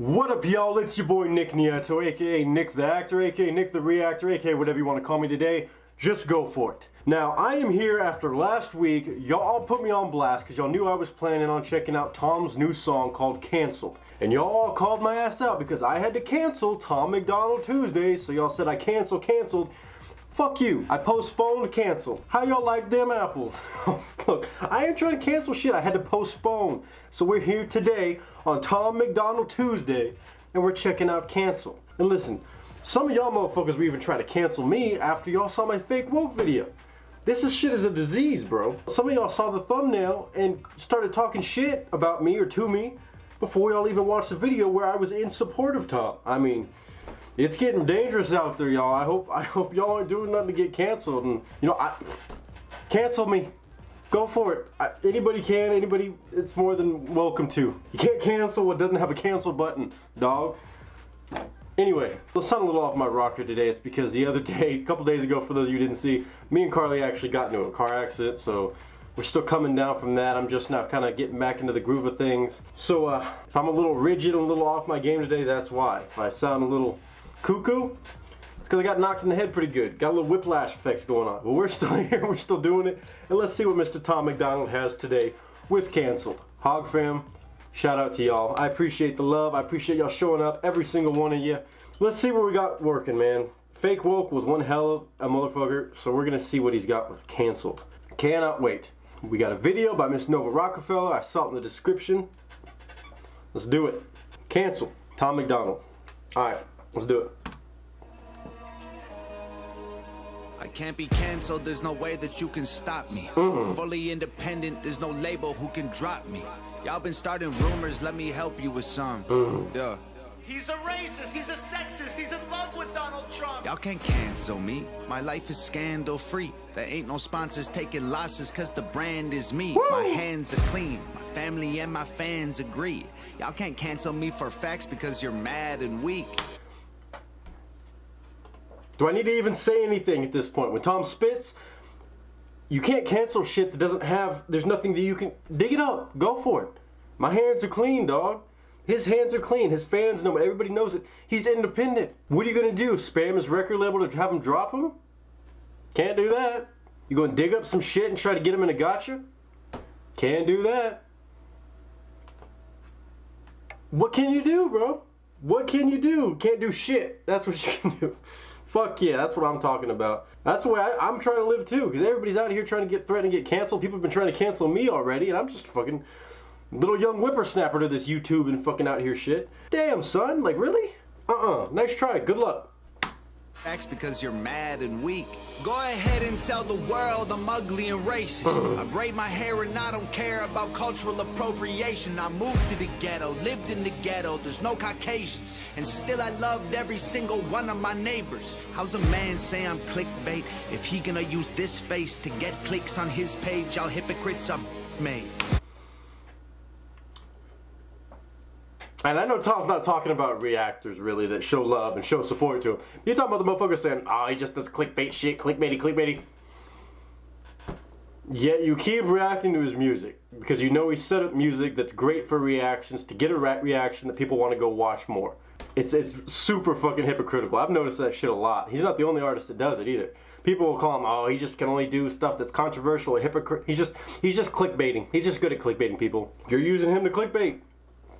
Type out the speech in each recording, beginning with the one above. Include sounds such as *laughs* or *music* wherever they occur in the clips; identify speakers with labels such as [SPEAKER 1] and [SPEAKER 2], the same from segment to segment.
[SPEAKER 1] What up, y'all? It's your boy Nick Nieto, aka Nick the Actor, aka Nick the Reactor, aka whatever you want to call me today. Just go for it. Now, I am here after last week. Y'all all put me on blast because y'all knew I was planning on checking out Tom's new song called Cancelled. And y'all all called my ass out because I had to cancel Tom MacDonald Tuesday, so y'all said I cancel, canceled. Fuck you. I postponed cancel. How y'all like them apples? *laughs* Look, I ain't trying to cancel shit. I had to postpone. So we're here today on Tom MacDonald Tuesday and we're checking out cancel. And listen, some of y'all motherfuckers were even trying to cancel me after y'all saw my fake woke video. This is shit is a disease, bro. Some of y'all saw the thumbnail and started talking shit about me or to me before y'all even watched the video where I was in support of Tom. I mean, it's getting dangerous out there, y'all. I hope I hope y'all aren't doing nothing to get canceled. And you know, I cancel me. Go for it. I, anybody can. Anybody. It's more than welcome to. You can't cancel what doesn't have a cancel button, dog. Anyway, let's sound a little off my rocker today. It's because the other *laughs* day, a couple days ago, for those of you didn't see, me and Carly actually got into a car accident. So we're still coming down from that. I'm just now kind of getting back into the groove of things. So uh, if I'm a little rigid, and a little off my game today, that's why. If I sound a little cuckoo, because I got knocked in the head pretty good. Got a little whiplash effects going on. But we're *laughs* still here, we're still doing it. And let's see what Mr. Tom MacDonald has today with Cancelled. Hog fam, shout out to y'all. I appreciate the love. I appreciate y'all showing up, every single one of you. Let's see what we got working, man. Fake Woke was one hell of a motherfucker, so we're gonna see what he's got with Cancelled. Cannot wait. We got a video by Miss Nova Rockefeller. I saw it in the description. Let's do it. Cancel. Tom MacDonald. Alright. Let's do it.
[SPEAKER 2] I can't be canceled, there's no way that you can stop me.
[SPEAKER 1] Mm-hmm.
[SPEAKER 2] Fully independent, there's no label who can drop me. Y'all been starting rumors, let me help you with some.
[SPEAKER 1] Mm-hmm.
[SPEAKER 2] Yeah.
[SPEAKER 3] He's a racist, he's a sexist, he's in love with Donald Trump.
[SPEAKER 2] Y'all can't cancel me. My life is scandal free. There ain't no sponsors taking losses cause the brand is me. My hands are clean. My family and my fans agree. Y'all can't cancel me for facts because you're mad and weak.
[SPEAKER 1] Do I need to even say anything at this point? When Tom spits, you can't cancel shit that doesn't have, there's nothing that you can, dig it up, go for it. My hands are clean, dog. His hands are clean, his fans know it, everybody knows it. He's independent. What are you gonna do, spam his record label to have him drop him? Can't do that. You gonna dig up some shit and try to get him in a gotcha? Can't do that. What can you do, bro? What can you do? Can't do shit. That's what you can do. Fuck yeah, that's what I'm talking about. That's the way I, am trying to live too, because everybody's out here trying to get threatened to get canceled. People have been trying to cancel me already, and I'm just a fucking little young whippersnapper to this YouTube and fucking out here shit. Damn, son, like really? Uh-uh, nice try, good luck.
[SPEAKER 2] Facts because you're mad and weak. Go ahead and tell the world I'm ugly and racist. *laughs* I braid my hair and I don't care about cultural appropriation. I moved to the ghetto, lived in the ghetto, there's no Caucasians. And still I loved every single one of my neighbors. How's a man say I'm clickbait if he gonna use this face to get clicks on his page? Y'all hypocrites are made.
[SPEAKER 1] And I know Tom's not talking about reactors really that show love and show support to him. You're talking about the motherfucker saying, oh, he just does clickbait shit, clickbaity, clickbaity. Yet you keep reacting to his music because you know he set up music that's great for reactions to get a re reaction that people want to go watch more. It's it's super fucking hypocritical. I've noticed that shit a lot. He's not the only artist that does it either. People will call him, oh, he just can only do stuff that's controversial or hypocrite. He's just he's just clickbaiting. He's just good at clickbaiting people. You're using him to clickbait.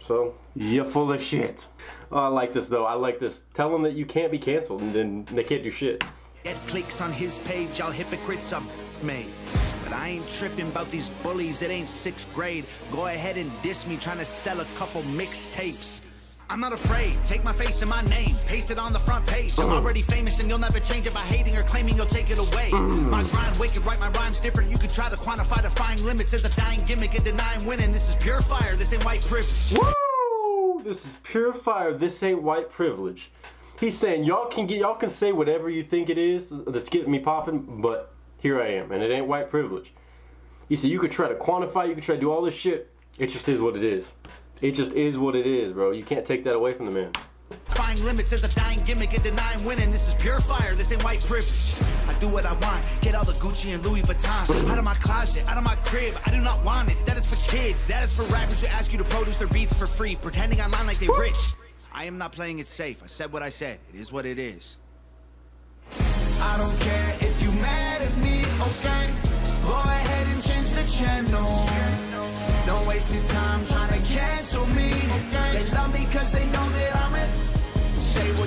[SPEAKER 1] So, you're full of shit. Oh, I like this though. I like this. Tell them that you can't be canceled and then they can't do shit.
[SPEAKER 2] Get clicks on his page, y'all hypocrites are made. But I ain't tripping about these bullies, it ain't sixth grade. Go ahead and diss me trying to sell a couple mixtapes. I'm not afraid, take my face and my name, paste it on the front page. I'm already famous and you'll never change it by hating or claiming you'll take it away. My grind, wicked, write my rhymes different. You can try to quantify defying limits as a dying gimmick and denying winning. This is pure fire, this ain't white privilege.
[SPEAKER 1] Woo! This is pure fire. This ain't white privilege. He's saying y'all can get y'all can say whatever you think it is that's getting me popping, but here I am, and it ain't white privilege. He said you could try to quantify, you could try to do all this shit. It just is what it is. It just is what it is, bro. You can't take that away from the man.
[SPEAKER 2] Defying limits is a dying gimmick and denying winning. This is pure fire, this ain't white privilege. I do what I want, get all the Gucci and Louis Vuitton out of my closet, out of my crib. I do not want it. That is for kids, that is for rappers who ask you to produce their beats for free, pretending online like they rich. I am not playing it safe. I said what I said. It is what it is. I don't care if you mad at me, okay? Go ahead and change the channel. Waste your time trying to cancel me. They love me cause they know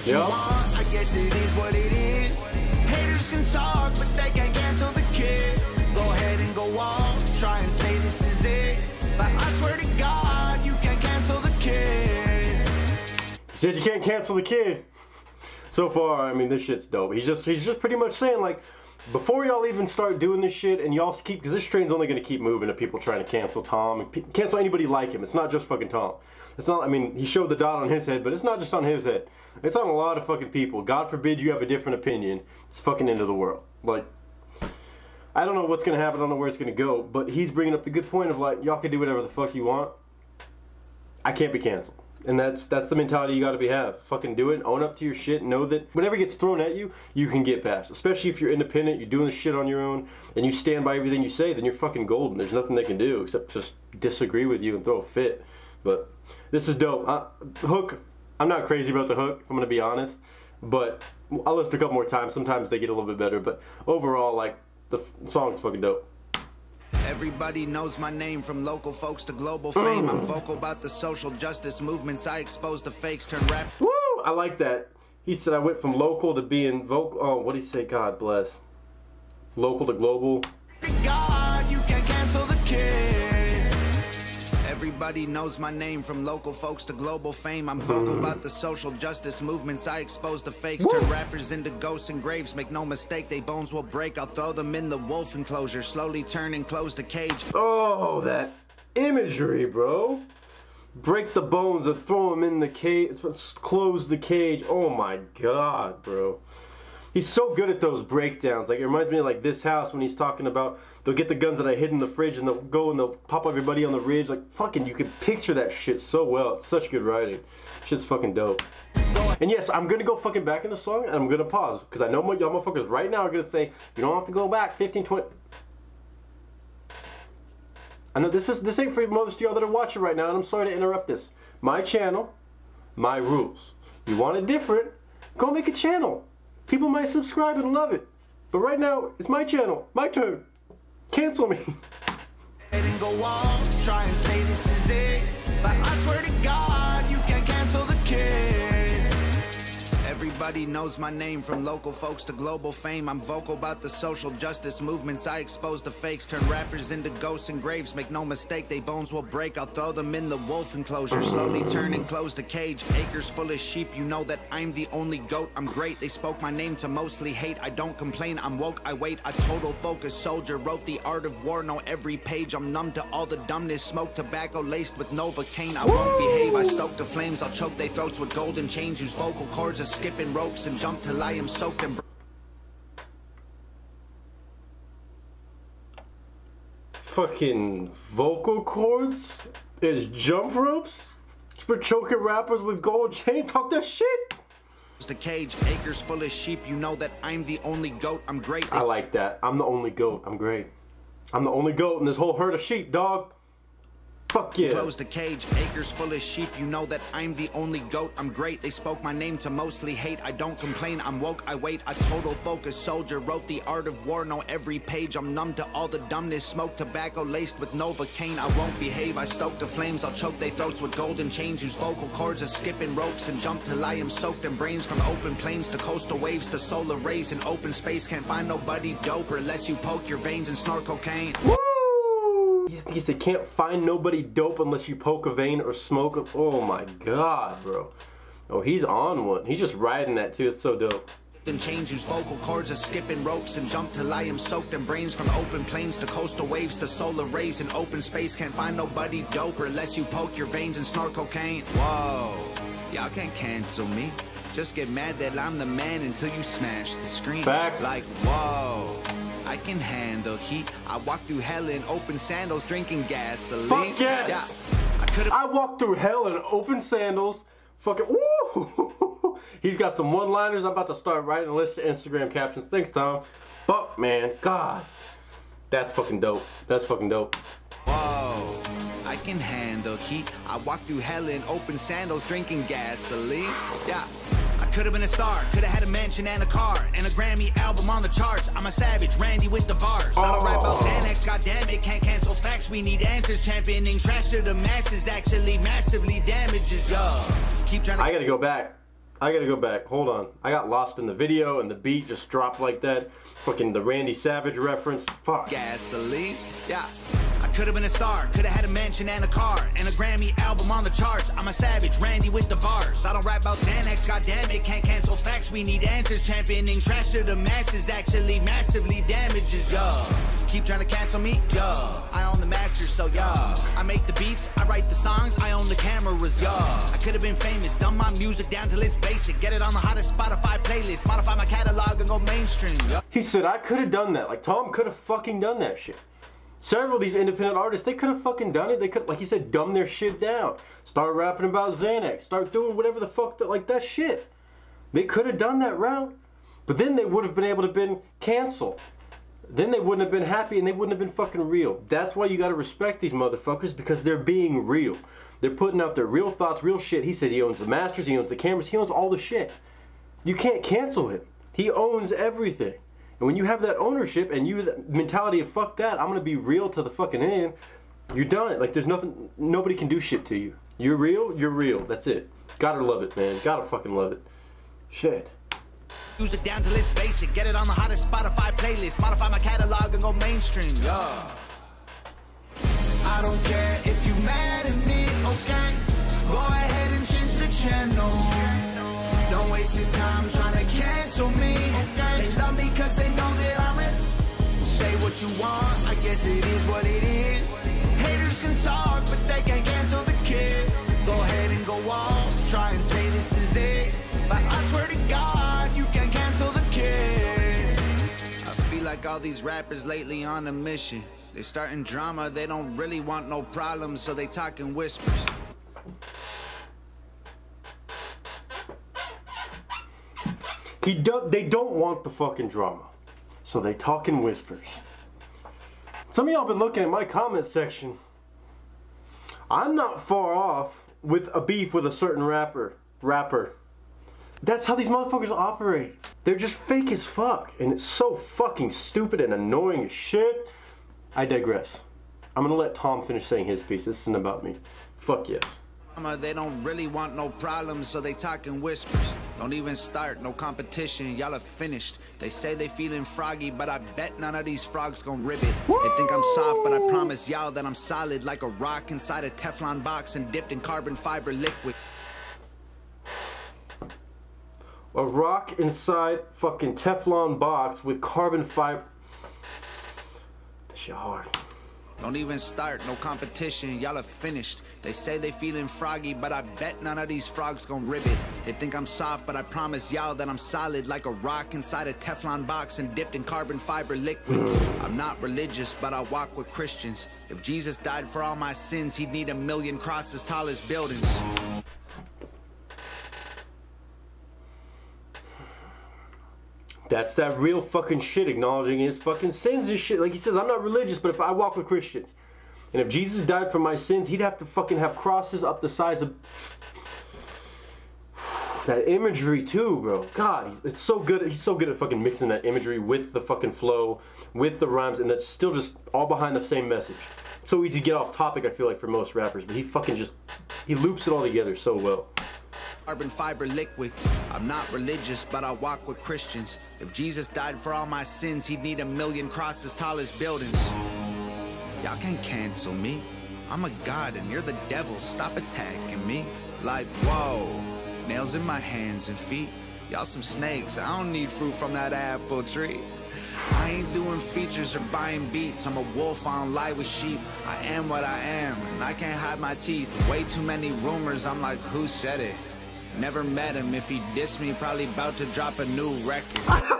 [SPEAKER 2] what you
[SPEAKER 1] Yep.
[SPEAKER 2] want, I guess it is what it is. Haters can talk, but they can't cancel the kid. Go ahead and go off, try and say this is it. But I swear to God, you can't cancel the kid.
[SPEAKER 1] He said you can't cancel the kid. So far, I mean, this shit's dope. He's just he's just pretty much saying like, before y'all even start doing this shit, and y'all keep because this train's only gonna keep moving to people trying to cancel Tom and pe- cancel anybody like him. It's not just fucking Tom. It's not. I mean, he showed the dot on his head, but it's not just on his head. It's on a lot of fucking people. God forbid you have a different opinion. It's fucking of the world. Like. I don't know what's gonna happen. I don't know where it's gonna go. But he's bringing up the good point of like, y'all can do whatever the fuck you want. I can't be canceled. And that's that's the mentality you got to be have. Fucking do it. Own up to your shit. Know that whatever gets thrown at you, you can get past. Especially if you're independent, you're doing the shit on your own, and you stand by everything you say. Then you're fucking golden. There's nothing they can do except just disagree with you and throw a fit. But this is dope. Uh, hook. I'm not crazy about the hook. If I'm gonna be honest, but I'll listen a couple more times. Sometimes they get a little bit better. But overall, like the song's fucking dope.
[SPEAKER 2] Everybody knows my name from local folks to global fame. I'm vocal about the social justice movements. I expose the fakes, turn rap.
[SPEAKER 1] Woo! I like that. He said I went from local to being vocal. Oh, what did he say? God bless. Local to global.
[SPEAKER 2] God, Everybody knows my name from local folks to global fame. I'm vocal about the social justice movements. I expose the fakes, turn rappers into ghosts and graves. Make no mistake, they bones will break. I'll throw them in the wolf enclosure, slowly turn and close the cage.
[SPEAKER 1] Oh, that imagery, bro. Break the bones and throw them in the cage. Close the cage. Oh my god, bro. He's so good at those breakdowns. Like it reminds me of like this house when he's talking about they'll get the guns that I hid in the fridge and they'll go and they'll pop everybody on the ridge. Like fucking, you can picture that shit so well. It's such good writing. Shit's fucking dope. And yes, I'm gonna go fucking back in the song and I'm gonna pause because I know what y'all motherfuckers right now are gonna say you don't have to go back 15, 20. I know this is this ain't for most of y'all that are watching right now, and I'm sorry to interrupt this. My channel, my rules. You want it different? Go make a channel. People might subscribe and love it. But right now, it's my channel, my turn. Cancel me.
[SPEAKER 2] Everybody knows my name from local folks to global fame. I'm vocal about the social justice movements. I expose the fakes, turn rappers into ghosts and graves. Make no mistake, they bones will break. I'll throw them in the wolf enclosure, slowly turn and close the cage. Acres full of sheep, you know that I'm the only goat. I'm great. They spoke my name to mostly hate. I don't complain, I'm woke. I wait. A total focus soldier wrote the art of war. Know every page. I'm numb to all the dumbness. Smoke tobacco laced with Novocaine. I won't behave. I stoke the flames. I'll choke their throats with golden chains. Use vocal cords as skipping ropes and jump till I am soaked in.
[SPEAKER 1] Fucking vocal cords is jump ropes for choking rappers with gold chain. Talk that shit.
[SPEAKER 2] The cage, acres full of sheep. You know that I'm the only goat. I'm great.
[SPEAKER 1] I like that. I'm the only goat. I'm great. I'm the only goat in this whole herd of sheep, dog. Fuck yeah.
[SPEAKER 2] Close the cage, acres full of sheep. You know that I'm the only goat. I'm great. They spoke my name to mostly hate. I don't complain. I'm woke. I wait. A total focus soldier wrote the art of war. Know every page. I'm numb to all the dumbness. Smoke tobacco laced with Novocaine. I won't behave. I stoke the flames. I'll choke their throats with golden chains. Use vocal cords as skipping ropes and jump till I am soaked in brains. From open plains to coastal waves to solar rays in open space. Can't find nobody doper unless you poke your veins and snort cocaine.
[SPEAKER 1] Woo! He, said, can't find nobody dope unless you poke a vein or smoke a... Oh my god, bro. Oh, he's on one. He's just riding that too. It's so dope.
[SPEAKER 2] and chains use vocal cords are skipping ropes and jump till I am soaked in brains from open plains to coastal waves to solar rays in open space can't find nobody doper unless you poke your veins and snort cocaine. Whoa, y'all can't cancel me. Just get mad that I'm the man until you smash the screen.
[SPEAKER 1] Facts.
[SPEAKER 2] Like whoa. I can handle heat. I walk through hell in open sandals, drinking gasoline.
[SPEAKER 1] Fuck yes.
[SPEAKER 2] Yeah, I
[SPEAKER 1] I walked through hell in open sandals. Fucking woo! He's got some one-liners. I'm about to start writing a list of Instagram captions. Thanks, Tom. Fuck, man. God. That's fucking dope. That's fucking dope.
[SPEAKER 2] Whoa, I I can handle heat. I walk through hell in open sandals, drinking gasoline. Yeah. I could have been a star, could have had a mansion and a car, and a Grammy album on the charts. I'm a savage, Randy with the bars. I don't rap about oh. Xanax, goddamn it, can't cancel facts. We need answers, championing trash to the masses. Actually, massively damages, yo. Keep trying to.
[SPEAKER 1] I gotta go back. I gotta go back. Hold on. I got lost in the video and the beat just dropped like that. Fucking the Randy Savage reference. Fuck.
[SPEAKER 2] gasoline. Yeah. Could have been a star, could have had a mansion and a car, and a Grammy album on the charts. I'm a savage, Randy with the bars. I don't rap about Xanax, goddamn it, can't cancel facts. We need answers, championing trash to the masses. Actually, massively damages, yo. Keep trying to cancel me, yo. I own the master, so yo. I make the beats, I write the songs, I own the cameras, yo. I could have been famous, done my music down till it's basic. Get it on the hottest Spotify playlist, modify my catalog and go mainstream, yo.
[SPEAKER 1] He said I could have done that. Like Tom could have fucking done that shit. Several of these independent artists, they could have fucking done it. They could, like he said, dumb their shit down. Start rapping about Xanax. Start doing whatever the fuck that, like that shit. They could have done that route, but then they would have been able to been canceled. Then they wouldn't have been happy and they wouldn't have been fucking real. That's why you gotta respect these motherfuckers because they're being real. They're putting out their real thoughts, real shit. He says he owns the masters, he owns the cameras, he owns all the shit. You can't cancel him. He owns everything. And when you have that ownership and you the mentality of fuck that, I'm gonna be real to the fucking end. You're done. Like there's nothing. Nobody can do shit to you. You're real. You're real. That's it. Gotta love it, man. Gotta fucking love it. Shit.
[SPEAKER 2] Music down till it's basic. Get it on the hottest Spotify playlist. Modify my catalog and go mainstream. Yeah. I don't care if you guess it is what it is. Haters can talk, but they can't cancel the kid. Go ahead and go off, try and say this is it. But I swear to God, you can cancel the kid. I feel like all these rappers lately on a mission. They starting drama, they don't really want no problems, so they talk in whispers.
[SPEAKER 1] He do, they don't want the fucking drama. So they talk in whispers. Some of y'all been looking at my comment section. I'm not far off with a beef with a certain rapper. Rapper. That's how these motherfuckers operate. They're just fake as fuck. And it's so fucking stupid and annoying as shit. I digress. I'm gonna let Tom finish saying his piece. This isn't about me. Fuck yes.
[SPEAKER 2] They don't really want no problems, so they talk in whispers. Don't even start, no competition, y'all are finished. They say they feeling froggy, but I bet none of these frogs gon' rib it. They think I'm soft, but I promise y'all that I'm solid like a rock inside a Teflon box and dipped in carbon fiber liquid.
[SPEAKER 1] A rock inside fucking Teflon box with carbon fiber. That shit hard.
[SPEAKER 2] Don't even start, no competition, y'all are finished. They say they feeling froggy, but I bet none of these frogs gon' rib it. They think I'm soft, but I promise y'all that I'm solid like a rock inside a Teflon box and dipped in carbon fiber liquid. I'm not religious, but I walk with Christians. If Jesus died for all my sins, he'd need a million crosses tall as buildings.
[SPEAKER 1] That's that real fucking shit, acknowledging his fucking sins and shit. Like he says, I'm not religious, but if I walk with Christians, and if Jesus died for my sins, he'd have to fucking have crosses up the size of that imagery too, bro. God, it's so good. He's so good at fucking mixing that imagery with the fucking flow, with the rhymes, and that's still just all behind the same message. It's so easy to get off topic. I feel like for most rappers, but he fucking just he loops it all together so well.
[SPEAKER 2] Carbon fiber liquid. I'm not religious, but I walk with Christians. If Jesus died for all my sins, he'd need a million crosses tall as buildings. Y'all can't cancel me. I'm a god and you're the devil. Stop attacking me. Like, whoa. Nails in my hands and feet. Y'all some snakes. I don't need fruit from that apple tree. I ain't doing features or buying beats. I'm a wolf on lie with sheep. I am what I am, and I can't hide my teeth. Way too many rumors. I'm like, who said it? Never met him. If he dissed me, probably about to drop a new record. *laughs*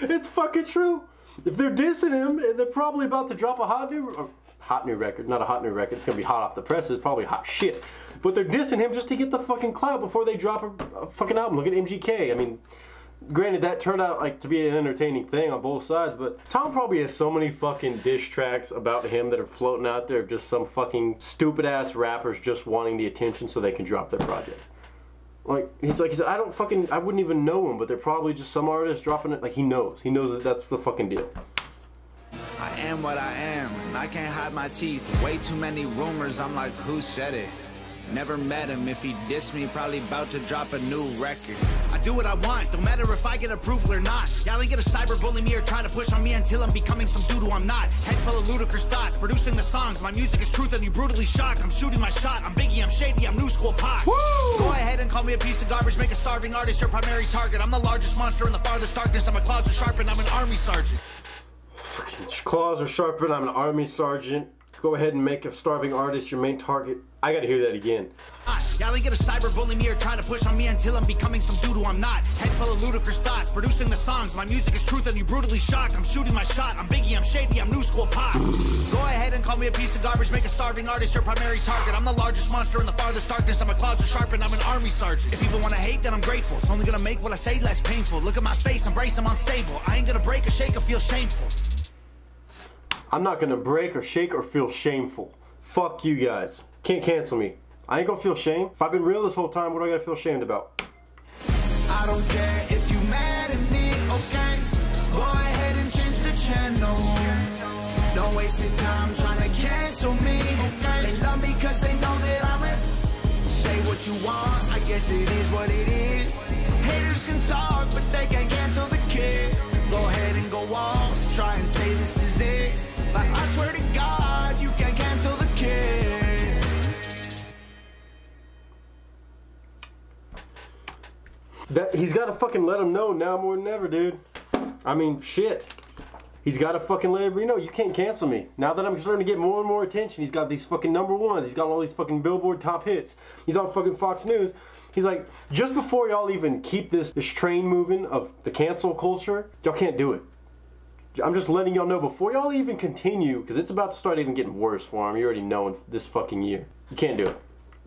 [SPEAKER 1] It's fucking true. If they're dissing him, eh, they're probably about to drop a hot new, hot new record. Not a hot new record. It's gonna be hot off the presses. It's probably hot shit. But they're dissing him just to get the fucking clout before they drop a, a fucking album. Look at MGK. I mean, granted, that turned out like to be an entertaining thing on both sides, but Tom probably has so many fucking dish tracks about him that are floating out there of just some fucking stupid ass rappers just wanting the attention so they can drop their project. Like he's like he said, I don't fucking I wouldn't even know him, but they're probably just some artist dropping it. Like he knows, he knows that that's the fucking deal.
[SPEAKER 2] I am what I am, and I can't hide my teeth. Way too many rumors, I'm like, who said it? Never met him. If he dissed me, probably about to drop a new record. I do what I want, don't matter if I get approval or not. Y'all ain't gonna cyberbully me or try to push on me until I'm becoming some dude who I'm not. Head full of ludicrous thoughts, producing the songs. My music is truth and you brutally shocked. I'm shooting my shot. I'm Biggie, I'm shady, I'm new school pop. Go ahead and call me a piece of garbage, make a starving artist your primary target. I'm the largest monster in the farthest darkness. I'm a claws are sharpened, I'm an army sergeant.
[SPEAKER 1] Claws are sharpened. I'm an army sergeant. Go ahead and make a starving artist your main target. I gotta hear that again.
[SPEAKER 2] Y'all ain't gonna cyberbully me or try to push on me until I'm becoming some dude who I'm not. Head full of ludicrous thoughts, producing the songs. My music is truth and you brutally shocked. I'm shooting my shot. I'm Biggie, I'm shady, I'm new school pop. Go ahead and call me a piece of garbage, make a starving artist your primary target. I'm the largest monster in the farthest darkness. I'm a claws are sharpened, I'm an army sergeant. If people wanna hate, then I'm grateful. It's only gonna make what I say less painful. Look at my face, embrace, I'm unstable. I ain't gonna break or shake or feel shameful.
[SPEAKER 1] I'm not gonna break or shake or feel shameful. Fuck you guys. Can't cancel me. I ain't gonna feel shame. If I've been real this whole time, what do I gotta feel shamed about?
[SPEAKER 2] I don't care if you mad at me, okay? Go ahead and change the channel. Time trying to cancel me, okay? They love me cause they know that I'm it. Say what you want, I guess it is what it is.
[SPEAKER 1] He's gotta fucking let him know now more than ever, dude. I mean, shit. He's gotta fucking let everybody know you can't cancel me. Now that I'm starting to get more and more attention, he's got these fucking number ones. He's got all these fucking Billboard top hits. He's on fucking Fox News. He's like, just before y'all even keep this this train moving of the cancel culture, y'all can't do it. I'm just letting y'all know before y'all even continue, because it's about to start even getting worse for him. You already know this fucking year. You can't do it.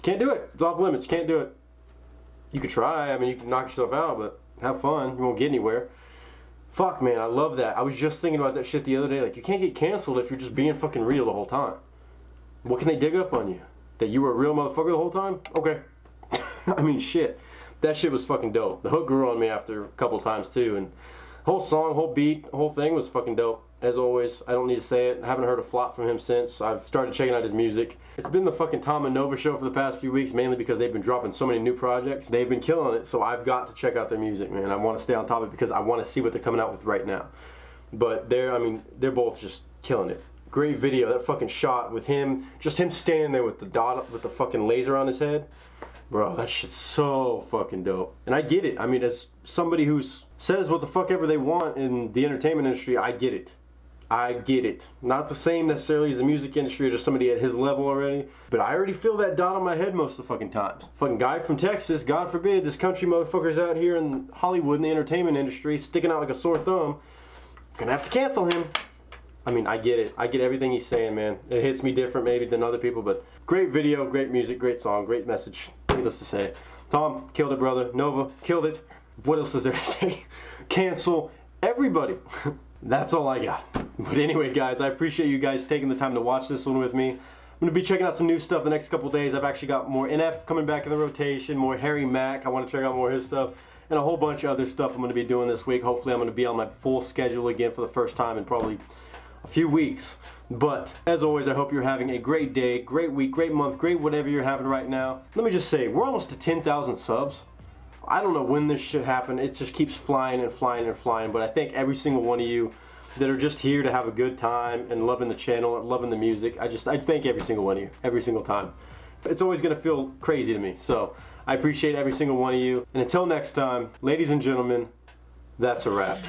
[SPEAKER 1] Can't do it. It's off limits. Can't do it. You could try. I mean, you can knock yourself out, but have fun. You won't get anywhere. Fuck, man. I love that. I was just thinking about that shit the other day. Like, you can't get canceled if you're just being fucking real the whole time. What can they dig up on you? That you were a real motherfucker the whole time? Okay. *laughs* I mean, shit. That shit was fucking dope. The hook grew on me after a couple times, too, and whole song, whole beat, whole thing was fucking dope. As always, I don't need to say it. I haven't heard a flop from him since. I've started checking out his music. It's been the fucking Tom and Nova show for the past few weeks, mainly because they've been dropping so many new projects. They've been killing it, so I've got to check out their music, man. I want to stay on top of it because I want to see what they're coming out with right now. But they're, I mean, they're both just killing it. Great video, that fucking shot with him, just him standing there with the dot, with the fucking laser on his head. Bro, that shit's so fucking dope. And I get it. I mean, as somebody who says what the fuck ever they want in the entertainment industry, I get it. I get it. Not the same necessarily as the music industry or just somebody at his level already, but I already feel that dot on my head most of the fucking times. Fucking guy from Texas, God forbid, this country motherfucker's out here in Hollywood in the entertainment industry sticking out like a sore thumb. Gonna have to cancel him. I mean, I get it. I get everything he's saying, man. It hits me different maybe than other people, but great video, great music, great song, great message. Needless to say. Tom, killed it, brother. Nova, killed it. What else is there to *laughs* say? Cancel everybody. *laughs* That's all I got. *laughs* But anyway, guys, I appreciate you guys taking the time to watch this one with me. I'm going to be checking out some new stuff the next couple days. I've actually got more NF coming back in the rotation, more Harry Mack. I want to check out more of his stuff, and a whole bunch of other stuff I'm going to be doing this week. Hopefully, I'm going to be on my full schedule again for the first time in probably a few weeks. But as always, I hope you're having a great day, great week, great month, great whatever you're having right now. Let me just say, we're almost to 10,000 subs. I don't know when this should happen. It just keeps flying and flying and flying. But I thank every single one of you that are just here to have a good time and loving the channel and loving the music. I just, I thank every single one of you, every single time. It's always to feel crazy to me. So I appreciate every single one of you. And until next time, ladies and gentlemen, that's a wrap.